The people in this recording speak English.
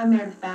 I'm Meredith Back.